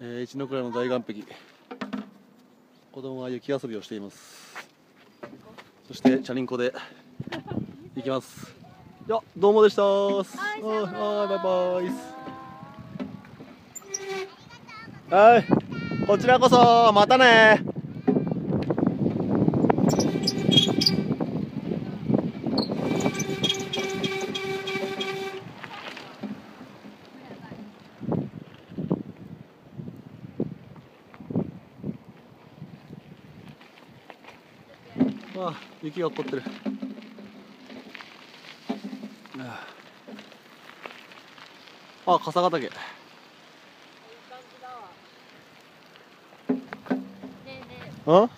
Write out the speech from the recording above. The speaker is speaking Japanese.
えー、一ノ倉の大岩壁。子供は雪遊びをしています。そしてチャリンコで行きます。いやどうもでしたはいバイバイはいこちらこそまたねああ雪が起こってる。あ笠ヶ岳。あ？